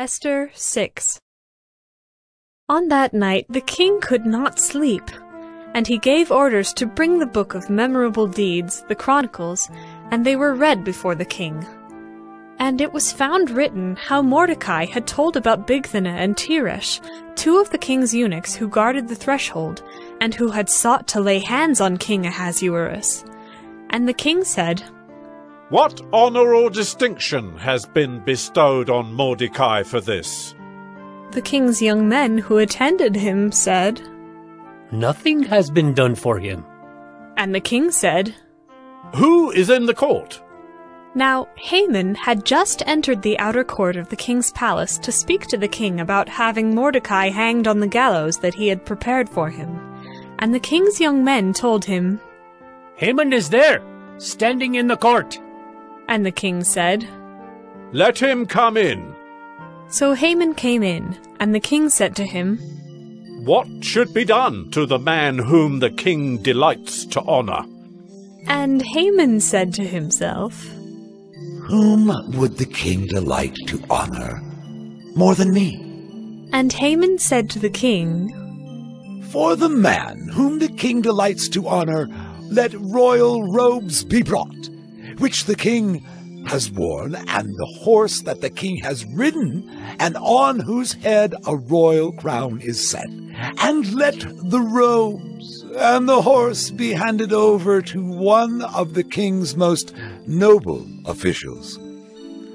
Esther 6 On that night the king could not sleep, and he gave orders to bring the book of memorable deeds, the Chronicles, and they were read before the king. And it was found written how Mordecai had told about Bigthana and Teresh, two of the king's eunuchs who guarded the threshold, and who had sought to lay hands on King Ahasuerus. And the king said, What honor or distinction has been bestowed on Mordecai for this? The king's young men who attended him said, Nothing has been done for him. And the king said, Who is in the court? Now Haman had just entered the outer court of the king's palace to speak to the king about having Mordecai hanged on the gallows that he had prepared for him. And the king's young men told him, Haman is there, standing in the court. And the king said, Let him come in. So Haman came in, and the king said to him, What should be done to the man whom the king delights to honor? And Haman said to himself, Whom would the king delight to honor more than me? And Haman said to the king, For the man whom the king delights to honor, let royal robes be brought, which the king has worn, and the horse that the king has ridden, and on whose head a royal crown is set. And let the robes and the horse be handed over to one of the king's most noble officials.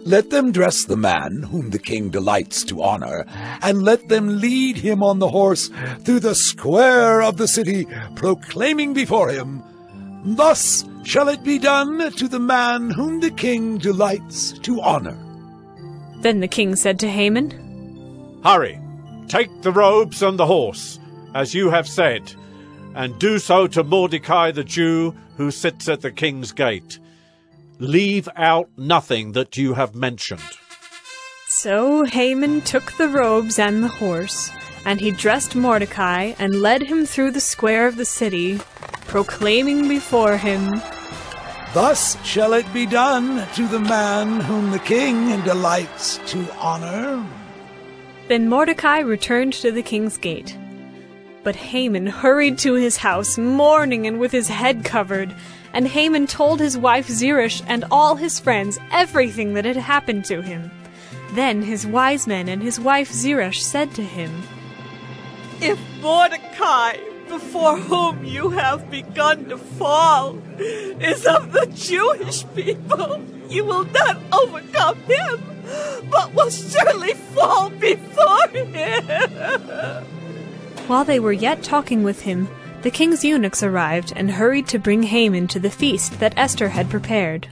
Let them dress the man whom the king delights to honor, and let them lead him on the horse through the square of the city, proclaiming before him, Thus shall it be done to the man whom the king delights to honor. Then the king said to Haman, Hurry, take the robes and the horse, as you have said, and do so to Mordecai the Jew who sits at the king's gate. Leave out nothing that you have mentioned. So Haman took the robes and the horse, and he dressed Mordecai and led him through the square of the city, proclaiming before him, Thus shall it be done to the man whom the king delights to honor. Then Mordecai returned to the king's gate. But Haman hurried to his house, mourning and with his head covered. And Haman told his wife Zeresh and all his friends everything that had happened to him. Then his wise men and his wife Zeresh said to him, If Mordecai, before whom you have begun to fall, is of the Jewish people, you will not overcome him, but will surely fall before him. While they were yet talking with him, the king's eunuchs arrived and hurried to bring Haman to the feast that Esther had prepared.